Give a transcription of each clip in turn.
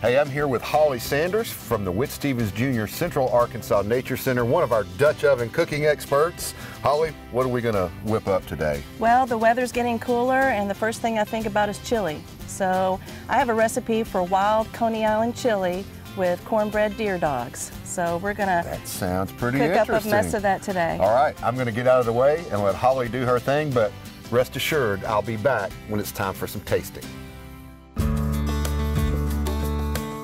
Hey, I'm here with Hollie Sanders from the Witt Stephens Jr. Central Arkansas Nature Center, one of our Dutch oven cooking experts. Hollie, what are we going to whip up today? Well, the weather's getting cooler, and the first thing I think about is chili. So I have a recipe for wild Coney Island chili with cornbread deer dogs. So we're going to That sounds pretty cook up a mess of that today. All right, I'm going to get out of the way and let Hollie do her thing, but rest assured, I'll be back when it's time for some tasting.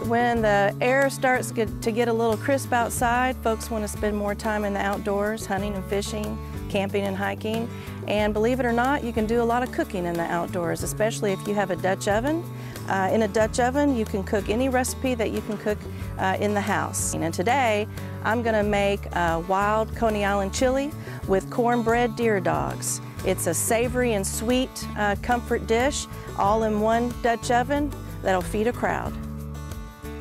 When the air starts get, to get a little crisp outside, folks want to spend more time in the outdoors, hunting and fishing, camping and hiking. And believe it or not, you can do a lot of cooking in the outdoors, especially if you have a Dutch oven. Uh, in a Dutch oven, you can cook any recipe that you can cook uh, in the house. And today, I'm going to make a wild Coney Island chili with cornbread deer dogs. It's a savory and sweet uh, comfort dish, all in one Dutch oven that'll feed a crowd.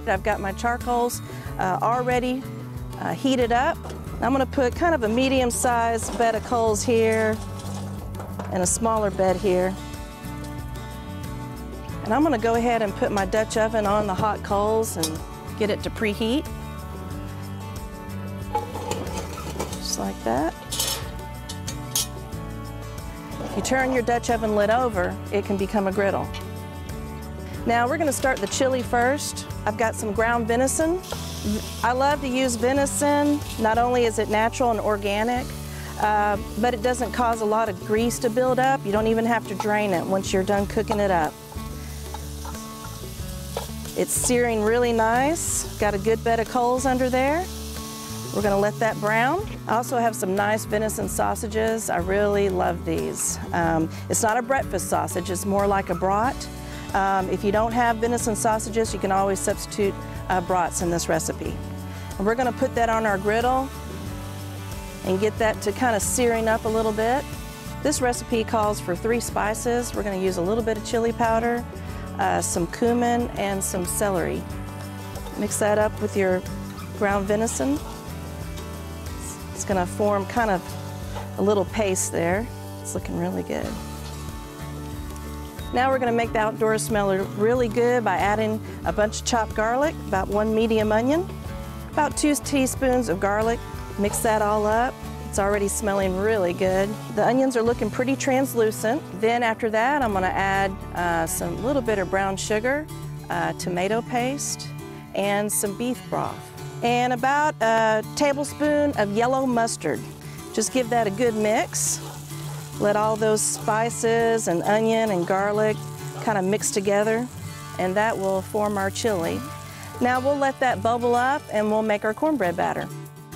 I've got my charcoals uh, already uh, heated up. I'm gonna put kind of a medium-sized bed of coals here and a smaller bed here. And I'm gonna go ahead and put my Dutch oven on the hot coals and get it to preheat. Just like that. If you turn your Dutch oven lid over, it can become a griddle. Now we're gonna start the chili first. I've got some ground venison. I love to use venison. Not only is it natural and organic, uh, but it doesn't cause a lot of grease to build up. You don't even have to drain it once you're done cooking it up. It's searing really nice. Got a good bed of coals under there. We're gonna let that brown. I also have some nice venison sausages. I really love these. Um, it's not a breakfast sausage, it's more like a brat. Um, if you don't have venison sausages, you can always substitute uh, brats in this recipe. And we're gonna put that on our griddle and get that to kind of searing up a little bit. This recipe calls for three spices. We're gonna use a little bit of chili powder, uh, some cumin, and some celery. Mix that up with your ground venison. It's gonna form kind of a little paste there. It's looking really good. Now we're gonna make the outdoors smell really good by adding a bunch of chopped garlic, about one medium onion, about two teaspoons of garlic. Mix that all up. It's already smelling really good. The onions are looking pretty translucent. Then after that, I'm gonna add uh, some little bit of brown sugar, uh, tomato paste, and some beef broth. And about a tablespoon of yellow mustard. Just give that a good mix. Let all those spices and onion and garlic kind of mix together and that will form our chili. Now we'll let that bubble up and we'll make our cornbread batter.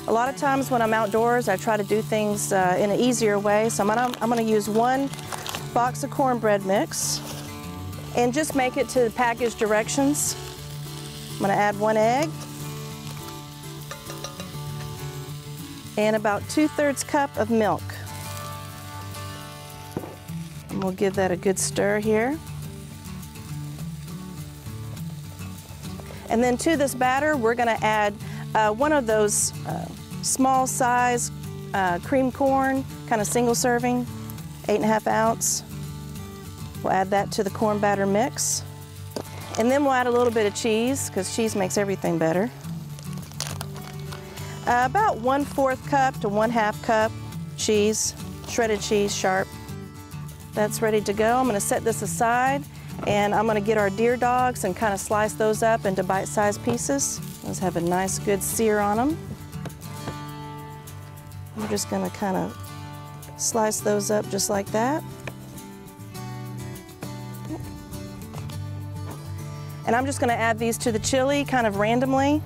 A lot of times when I'm outdoors, I try to do things uh, in an easier way. So I'm gonna, I'm gonna use one box of cornbread mix and just make it to the package directions. I'm gonna add one egg and about two-thirds cup of milk. And we'll give that a good stir here. And then to this batter, we're gonna add uh, one of those uh, small size uh, cream corn, kind of single serving, eight and a half ounce. We'll add that to the corn batter mix. And then we'll add a little bit of cheese, because cheese makes everything better. Uh, about one fourth cup to one half cup cheese, shredded cheese, sharp. That's ready to go. I'm gonna set this aside and I'm gonna get our deer dogs and kind of slice those up into bite-sized pieces. Those have a nice good sear on them. I'm just gonna kind of slice those up just like that. And I'm just gonna add these to the chili kind of randomly.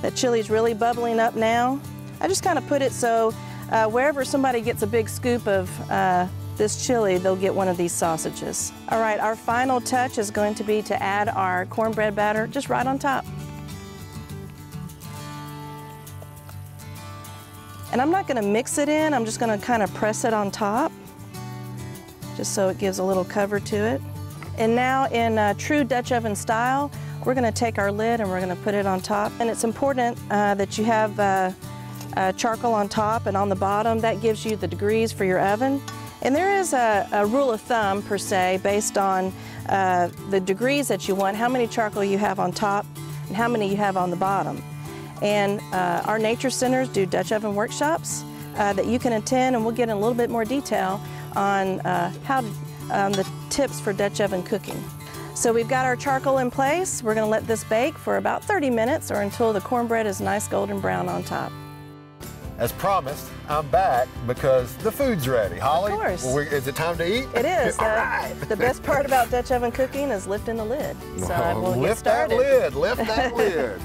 That chili's really bubbling up now. I just kind of put it so uh, wherever somebody gets a big scoop of uh, this chili, they'll get one of these sausages. All right, our final touch is going to be to add our cornbread batter just right on top. And I'm not gonna mix it in, I'm just gonna kind of press it on top, just so it gives a little cover to it. And now in uh, true Dutch oven style, we're gonna take our lid and we're gonna put it on top. And it's important uh, that you have uh, uh, charcoal on top and on the bottom. That gives you the degrees for your oven. And there is a, a rule of thumb, per se, based on uh, the degrees that you want, how many charcoal you have on top, and how many you have on the bottom. And uh, our nature centers do Dutch oven workshops uh, that you can attend, and we'll get in a little bit more detail on uh, how um, the tips for Dutch oven cooking. So we've got our charcoal in place. We're going to let this bake for about 30 minutes or until the cornbread is nice golden brown on top. As promised, I'm back because the food's ready. Hollie, Of course. we- is it time to eat? It is. All uh, right. The best part about Dutch oven cooking is lifting the lid. So I will get lift that lid, lift that lid.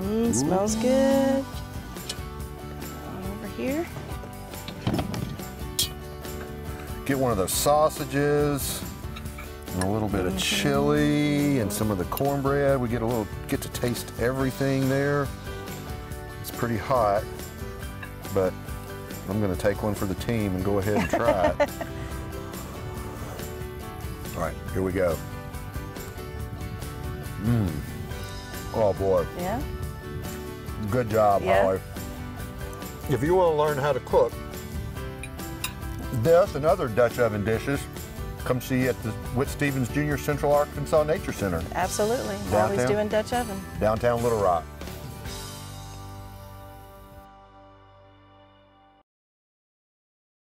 Mm, smells good. Over here. Get one of those sausages, and a little bit of chili, and some of the cornbread. We get a little, get to taste everything there. It's pretty hot, but I'm gonna take one for the team and go ahead and try it. All right, here we go. Mmm. Oh boy, Yeah. good job, Yeah. Hollie. If you want to learn how to cook this and other Dutch oven dishes, come see at the Witt Stephens Junior Central Arkansas Nature Center, Absolutely. Always Downtown? doing Dutch oven. downtown Little Rock.